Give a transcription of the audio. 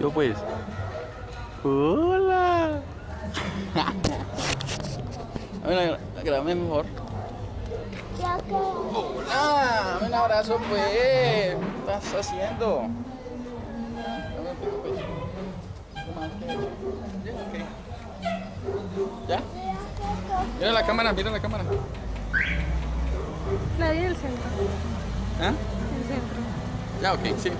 Yo pues. ¡Hola! A ver, grabame mejor. ¡Hola! Un abrazo, pues. ¿Qué estás haciendo? ¿Ya? Mira la cámara, mira la cámara. Del centro. ¿Ah? El centro. Ya, ok, sí.